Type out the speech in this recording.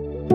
you